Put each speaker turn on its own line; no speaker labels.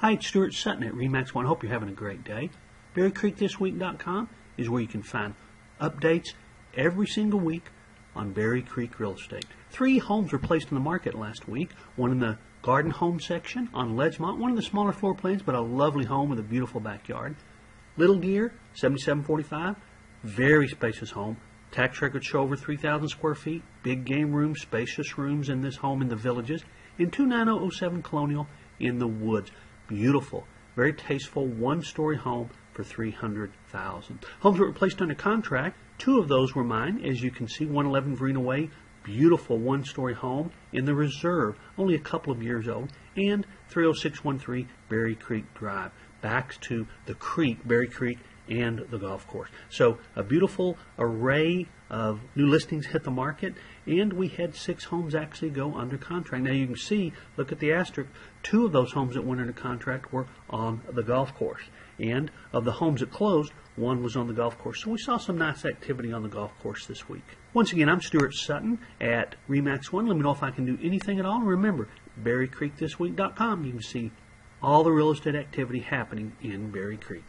Hi, it's Stuart Sutton at Remax One. Hope you're having a great day. BerryCreekThisWeek.com is where you can find updates every single week on Berry Creek real estate. Three homes were placed in the market last week. One in the garden home section on Ledgemont, one of the smaller floor plans, but a lovely home with a beautiful backyard. Little Deer, 7745, very spacious home. Tax records show over 3,000 square feet, big game room, spacious rooms in this home in the villages. In 29007 Colonial in the woods. Beautiful, very tasteful one-story home for 300,000. Homes that were placed under contract. Two of those were mine, as you can see, 111 Verena Way, beautiful one-story home in the reserve, only a couple of years old, and 30613 Berry Creek Drive, backs to the creek, Berry Creek, and the golf course. So a beautiful array of new listings hit the market, and we had six homes actually go under contract. Now you can see, look at the asterisk, two of those homes that went under contract were on the golf course. And of the homes that closed, one was on the golf course. So we saw some nice activity on the golf course this week. Once again, I'm Stuart Sutton at Remax One. Let me know if I can do anything at all. Remember, BerryCreekThisWeek.com. You can see all the real estate activity happening in Berry Creek.